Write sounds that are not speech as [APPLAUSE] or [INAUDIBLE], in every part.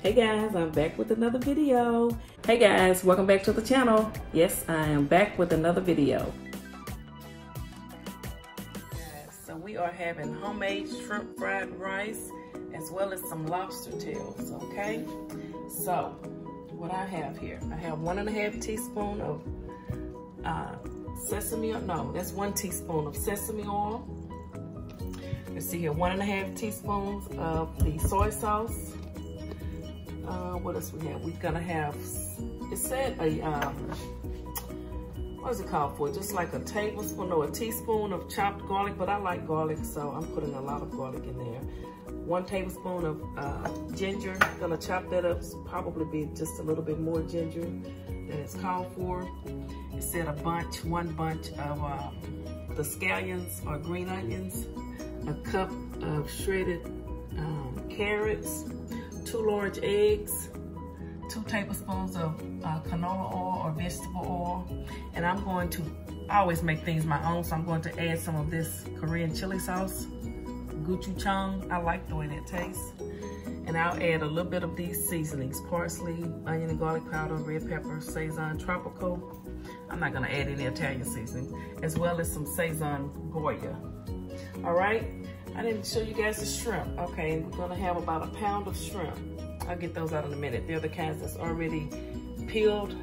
Hey guys, I'm back with another video. Hey guys, welcome back to the channel. Yes, I am back with another video. So we are having homemade shrimp fried rice as well as some lobster tails, okay? So, what I have here, I have one and a half teaspoon of uh, sesame, no, that's one teaspoon of sesame oil. Let's see here, one and a half teaspoons of the soy sauce. Uh, what else we have? We're gonna have, it said a, um, what is it called for? Just like a tablespoon or a teaspoon of chopped garlic, but I like garlic, so I'm putting a lot of garlic in there. One tablespoon of uh, ginger, gonna chop that up, probably be just a little bit more ginger than it's called for. It said a bunch, one bunch of um, the scallions or green onions, a cup of shredded um, carrots, two large eggs, two tablespoons of uh, canola oil or vegetable oil. And I'm going to, I always make things my own, so I'm going to add some of this Korean chili sauce, gochujang. I like the way that tastes. And I'll add a little bit of these seasonings, parsley, onion and garlic powder, red pepper, Sazon Tropical. I'm not gonna add any Italian seasoning, as well as some Sazon Goya. All right, I didn't show you guys the shrimp. Okay, we're gonna have about a pound of shrimp. I'll get those out in a minute. They're the kinds that's already peeled,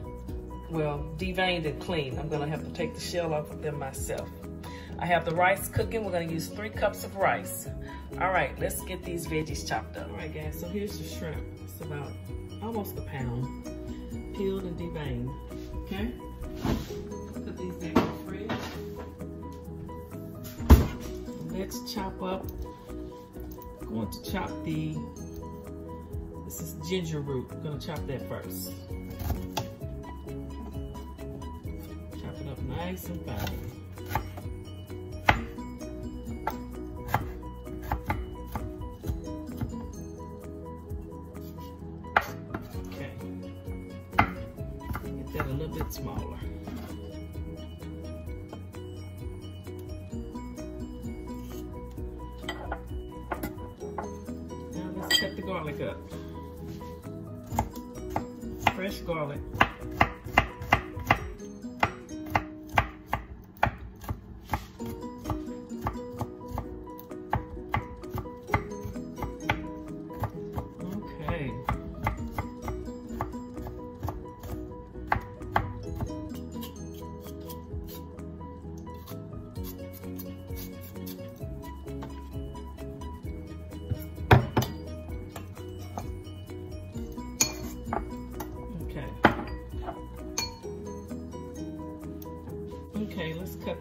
well, deveined and cleaned. I'm gonna have to take the shell off of them myself. I have the rice cooking. We're gonna use three cups of rice. All right, let's get these veggies chopped up. All right, guys, so here's the shrimp. It's about almost a pound, peeled and deveined, okay? Put these back in the fridge let's chop up. I'm going to chop the, this is ginger root. I'm gonna chop that first. Chop it up nice and fine. Cut the garlic up. Fresh garlic. Let's cut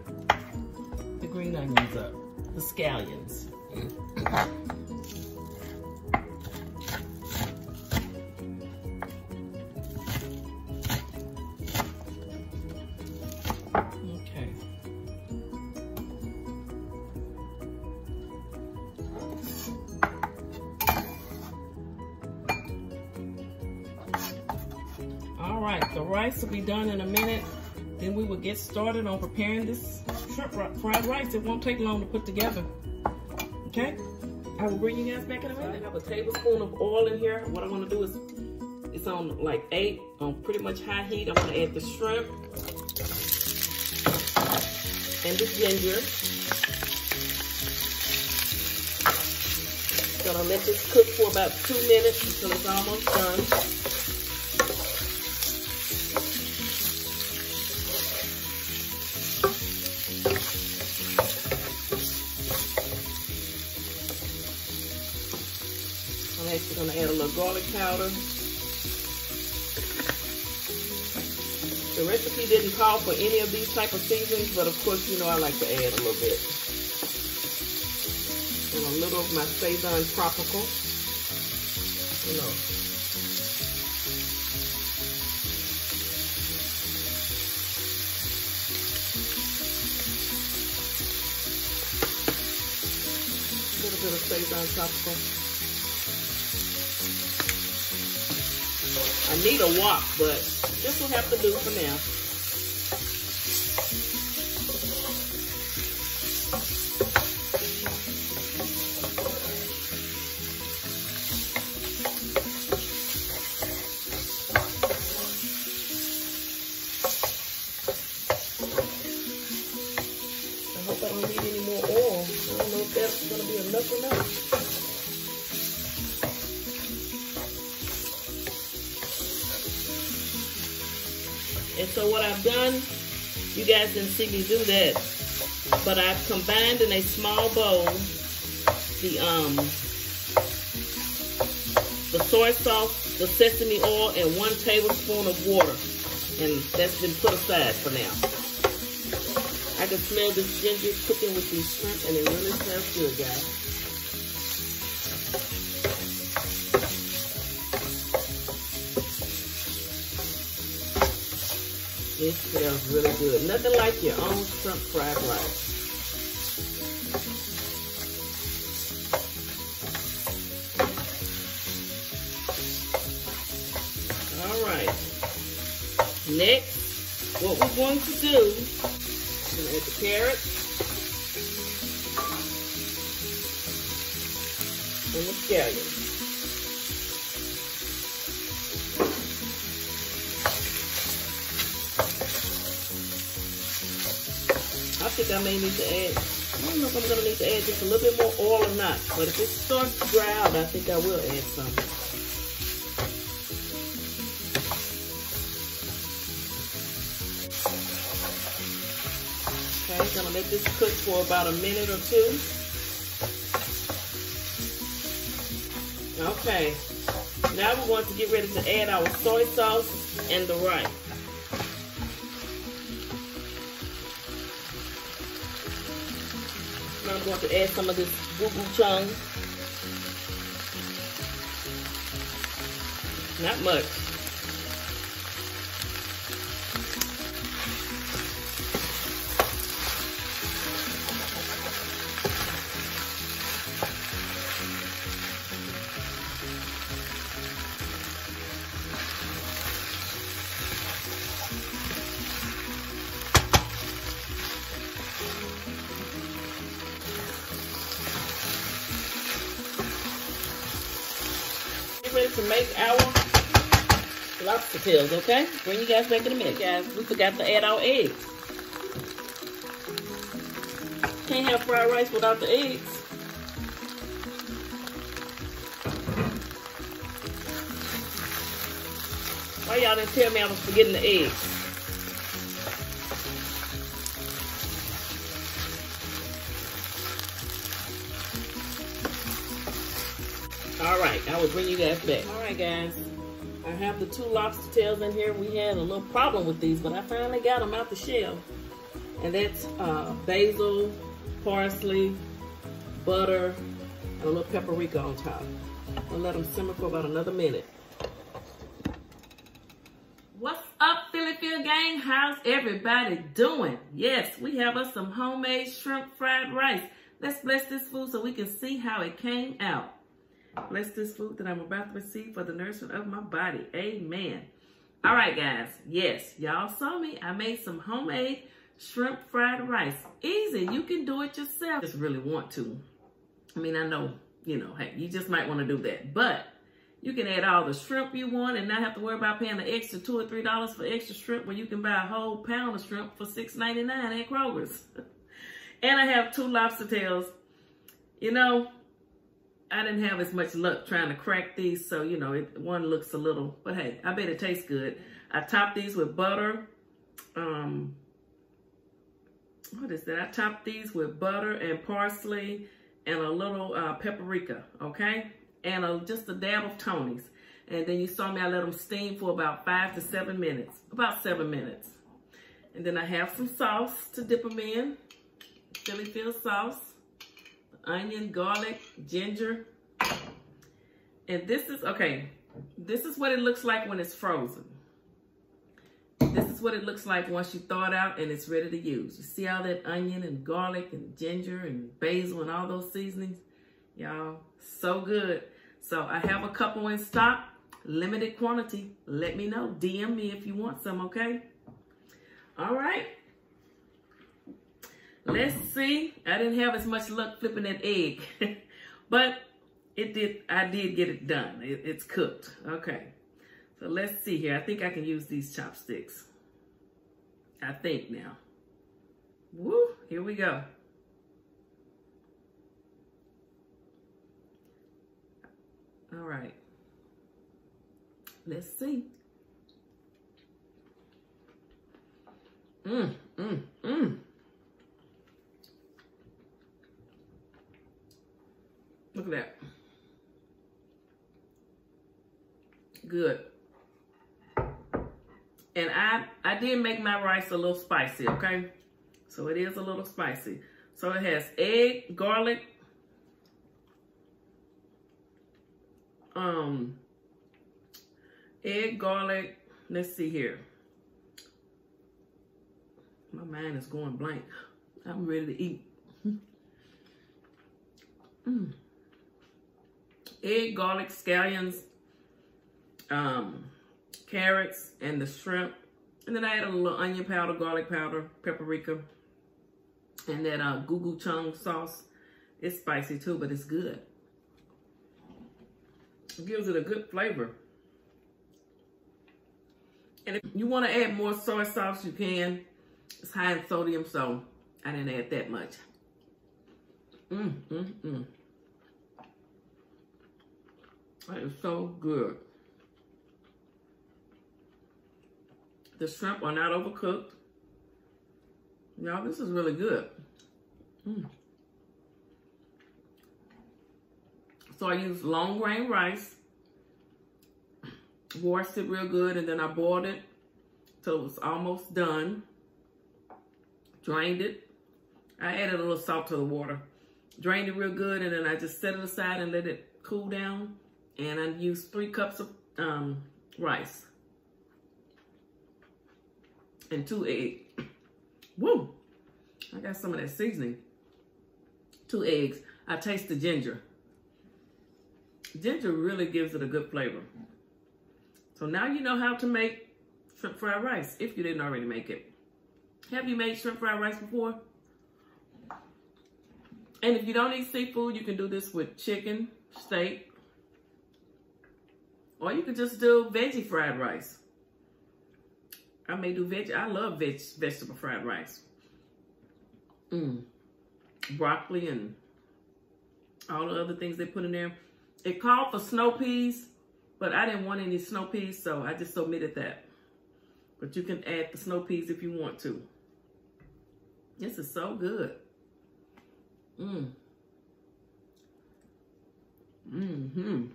the green onions up, the scallions. Okay. All right, the rice will be done in a minute. We will get started on preparing this shrimp fried rice. It won't take long to put together. Okay? I will bring you guys back in a minute. I have a tablespoon of oil in here. What I want to do is, it's on like eight, on pretty much high heat. I'm going to add the shrimp and the ginger. Gonna let this cook for about two minutes until it's almost done. I'm gonna add a little garlic powder. The recipe didn't call for any of these type of seasonings, but of course, you know I like to add a little bit. And a little of my Sazon Tropical. You know. A little bit of Sazon Tropical. I need a wok, but this will have to do for now. You guys didn't see me do that, but I've combined in a small bowl the um the soy sauce, the sesame oil, and one tablespoon of water. And that's been put aside for now. I can smell this ginger cooking with these shrimp, and it really smells good, guys. It smells really good. Nothing like your own shrimp fried rice. All right. Next, what we're going to do, I'm going to add the carrots and the scallions. Think I may need to add, I don't know if I'm going to need to add just a little bit more oil or not, but if it starts to dry out, I think I will add some. Okay, I'm gonna let this cook for about a minute or two. Okay, now we're going to get ready to add our soy sauce and the rice. I'm going to add some of this boo chung. Not much. Ready to make our lobster tails, okay? Bring you guys back in a minute, guys. We forgot to add our eggs. Can't have fried rice without the eggs. Why y'all didn't tell me I was forgetting the eggs? All right, I will bring you guys back. All right, guys. I have the two lobster tails in here. We had a little problem with these, but I finally got them out the shell. And that's uh, basil, parsley, butter, and a little paprika on top. I'll let them simmer for about another minute. What's up, Phylly Phyl Gang? How's everybody doing? Yes, we have us some homemade shrimp fried rice. Let's bless this food so we can see how it came out. Bless this food that I'm about to receive for the nourishment of my body. Amen. All right, guys. Yes, y'all saw me. I made some homemade shrimp fried rice. Easy. You can do it yourself. Just really want to. I mean, I know, you know, hey, you just might want to do that. But you can add all the shrimp you want and not have to worry about paying the extra two or three dollars for extra shrimp when you can buy a whole pound of shrimp for $6.99 at Kroger's. [LAUGHS] and I have two lobster tails. You know, I didn't have as much luck trying to crack these, so, you know, it, one looks a little, but hey, I bet it tastes good. I topped these with butter. Um, what is that? I topped these with butter and parsley and a little uh, paprika, okay? And a, just a dab of Tony's. And then you saw me, I let them steam for about five to seven minutes, about seven minutes. And then I have some sauce to dip them in, Phylly Phyl sauce onion, garlic, ginger. And this is, okay, this is what it looks like when it's frozen. This is what it looks like once you thaw it out and it's ready to use. You see all that onion and garlic and ginger and basil and all those seasonings? Y'all, so good. So I have a couple in stock, limited quantity. Let me know. DM me if you want some, okay? All right. Let's see. I didn't have as much luck flipping that egg, [LAUGHS] but it did. I did get it done. It, it's cooked. Okay. So let's see here. I think I can use these chopsticks. I think now. Woo, here we go. All right. Let's see. Mmm, mmm, mmm. Look at that. Good. And I, I did make my rice a little spicy, okay? So it is a little spicy. So it has egg, garlic, um, egg, garlic. Let's see here. My mind is going blank. I'm ready to eat. [LAUGHS] mm. Egg, garlic, scallions, um, carrots, and the shrimp. And then I add a little onion powder, garlic powder, paprika, and that uh, gochujang sauce. It's spicy too, but it's good. It gives it a good flavor. And if you want to add more soy sauce, you can. It's high in sodium, so I didn't add that much. Mmm, mmm, mmm. That is so good. The shrimp are not overcooked. Y'all, this is really good. Mm. So I used long grain rice, washed it real good, and then I boiled it till it was almost done. Drained it. I added a little salt to the water. Drained it real good, and then I just set it aside and let it cool down. And I used three cups of um, rice and two eggs. Woo! I got some of that seasoning. Two eggs. I taste the ginger. Ginger really gives it a good flavor. So now you know how to make shrimp fried rice, if you didn't already make it. Have you made shrimp fried rice before? And if you don't eat seafood, you can do this with chicken, steak, or you can just do veggie fried rice. I may do veg. I love veg vegetable fried rice. Mm. Broccoli and all the other things they put in there. It called for snow peas, but I didn't want any snow peas, so I just omitted that. But you can add the snow peas if you want to. This is so good. Mmm. Mm-hmm.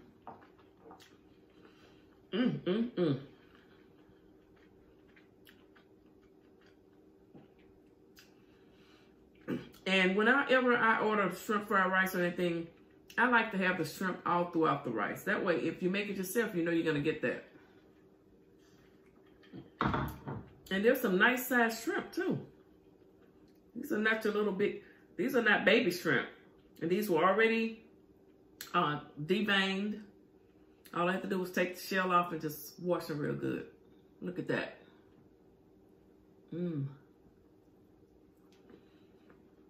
Mm, mm, mm. And whenever I order shrimp fried rice or anything, I like to have the shrimp all throughout the rice. That way, if you make it yourself, you know you're going to get that. And there's some nice sized shrimp too. These are not your little big, these are not baby shrimp. And these were already uh, deveined. All I have to do is take the shell off and just wash them real good. Look at that. Mmm.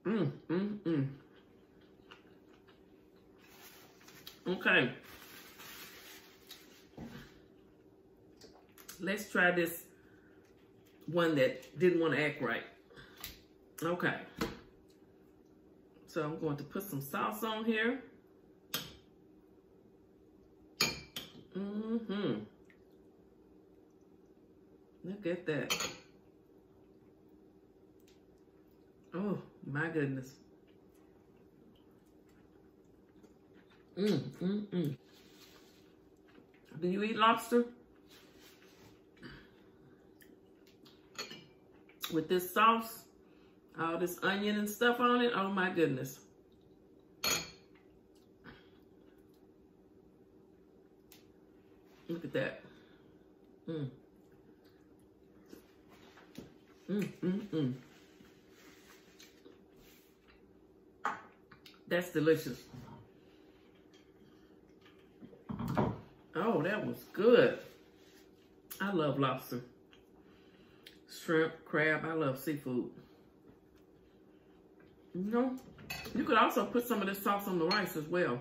Mmm, mmm, mmm. Okay. Let's try this one that didn't want to act right. Okay. So I'm going to put some sauce on here. Mm-hmm. Look at that. Oh, my goodness. Mm, mm, mm. Do you eat lobster? With this sauce, all this onion and stuff on it, oh my goodness. Look at that. Mm. Mm, mm, mm. That's delicious. Oh, that was good. I love lobster. Shrimp, crab, I love seafood. You know, you could also put some of this sauce on the rice as well.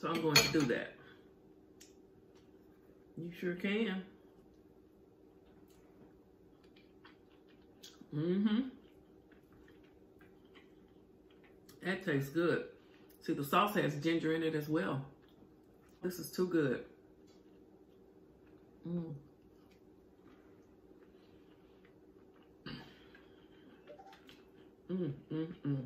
So I'm going to do that. You sure can. Mm-hmm. That tastes good. See, the sauce has ginger in it as well. This is too good. Mm. Mm, mm, mm.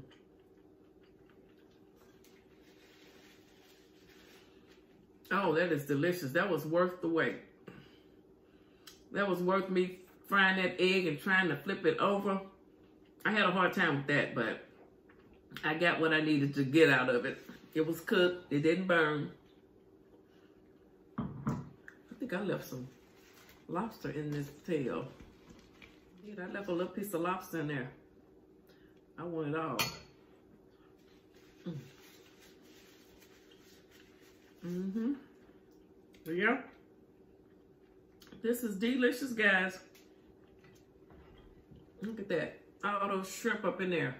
Oh, that is delicious. That was worth the wait. That was worth me frying that egg and trying to flip it over. I had a hard time with that, but I got what I needed to get out of it. It was cooked. It didn't burn. I think I left some lobster in this tail. Yeah, I left a little piece of lobster in there. I want it all. Mm. Mm-hmm. Yeah. This is delicious, guys. Look at that. All those shrimp up in there.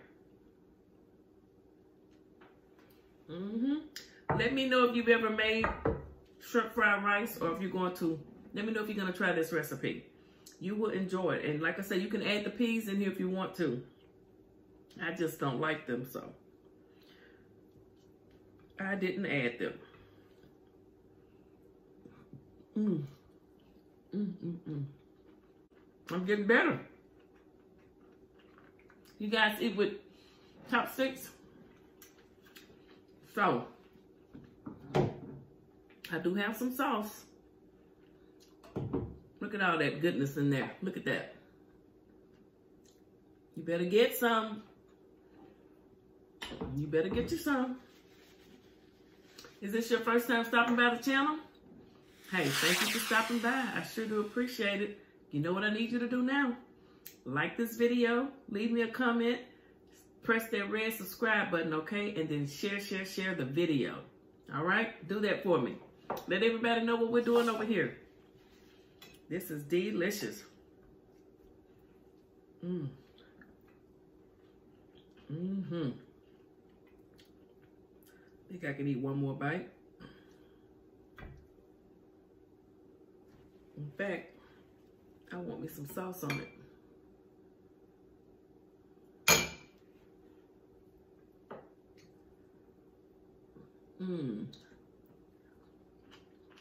Mm-hmm. Let me know if you've ever made shrimp fried rice or if you're going to. Let me know if you're going to try this recipe. You will enjoy it. And like I said, you can add the peas in here if you want to. I just don't like them, so I didn't add them. Mm. Mm, mm, mm. I'm getting better. You guys eat with chopsticks? So, I do have some sauce. Look at all that goodness in there. Look at that. You better get some. You better get you some. Is this your first time stopping by the channel? Hey, thank you for stopping by. I sure do appreciate it. You know what I need you to do now? Like this video, leave me a comment, press that red subscribe button, okay? And then share, share, share the video. All right? Do that for me. Let everybody know what we're doing over here. This is delicious. Mmm. Mm-hmm think I can eat one more bite. In fact, I want me some sauce on it. Mmm.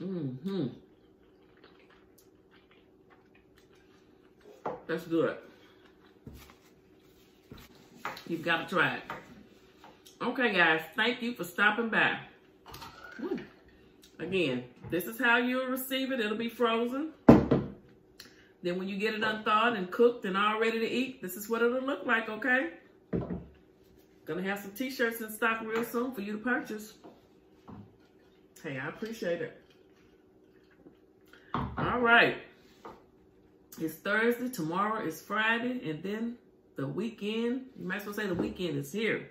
Mm-hmm. That's good. You've got to try it. Okay, guys, thank you for stopping by. Again, this is how you'll receive it. It'll be frozen. Then when you get it unthawed and cooked and all ready to eat, this is what it'll look like, okay? Gonna have some t-shirts in stock real soon for you to purchase. Hey, I appreciate it. All right. It's Thursday. Tomorrow is Friday. And then the weekend, you might as well say the weekend is here.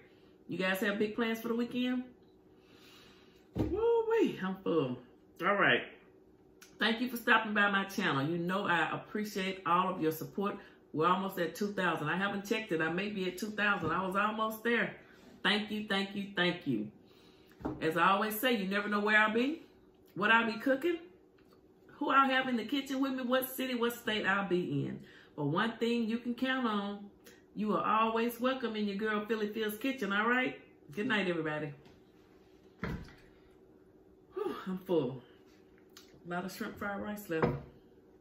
You guys have big plans for the weekend? Woo wee, I'm full. All right. Thank you for stopping by my channel. You know I appreciate all of your support. We're almost at 2,000. I haven't checked it. I may be at 2,000. I was almost there. Thank you, thank you, thank you. As I always say, you never know where I'll be, what I'll be cooking, who I'll have in the kitchen with me, what city, what state I'll be in. But one thing you can count on, you are always welcome in your girl Phylly Phyl's kitchen, all right? Good night, everybody. Whew, I'm full. A lot of shrimp fried rice left.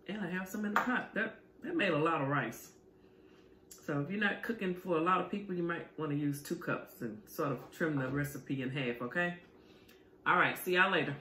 And I have some in the pot. That, that made a lot of rice. So if you're not cooking for a lot of people, you might want to use two cups and sort of trim the recipe in half, okay? All right, see y'all later.